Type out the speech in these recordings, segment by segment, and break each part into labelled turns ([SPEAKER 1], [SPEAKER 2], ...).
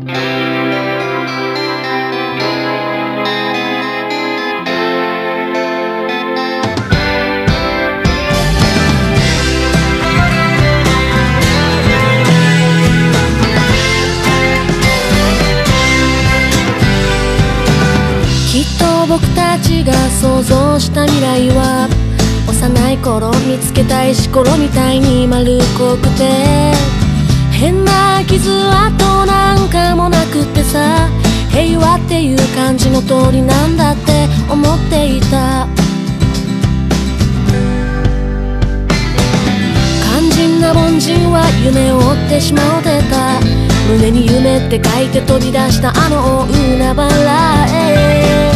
[SPEAKER 1] きっと僕たちが想像した未来は幼い頃見つけた石ころみたいに丸っこくて変な傷跡なんかもなくてさ平和っていう感じの通りなんだって思っていた。肝心な凡人は夢を追ってしまうてた。胸に夢って書いて飛び出したあの海原へ。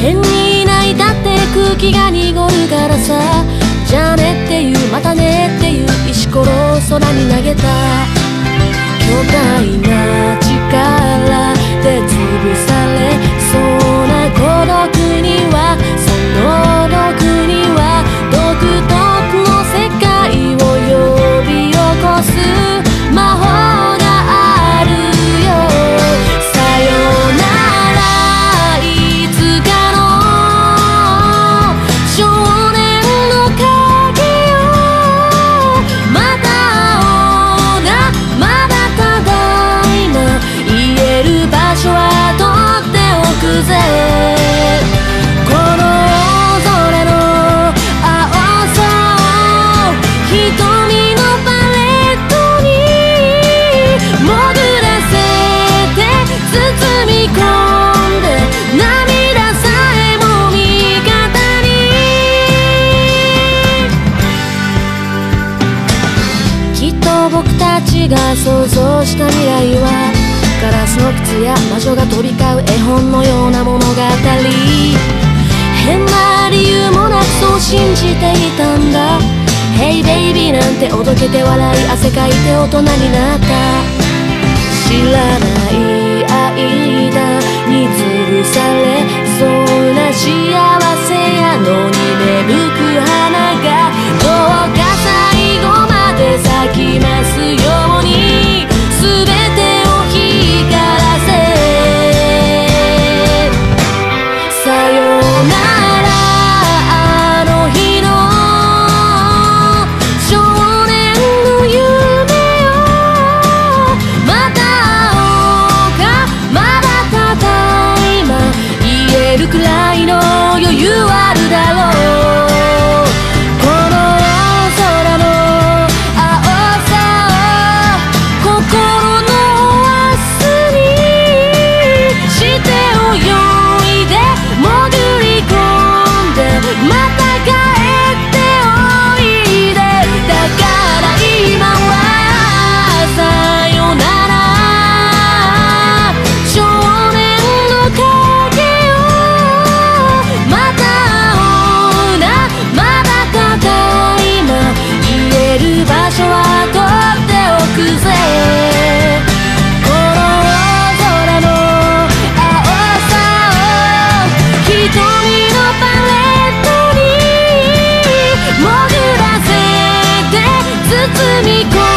[SPEAKER 1] 変に泣いたって空気が濁るからさちが想像した未来はガラスの靴や魔女が飛び交う絵本のような物語。変な理由もなくそう信じていたんだ。Hey baby なんておどけて笑い汗かいて大人になった。知ら único.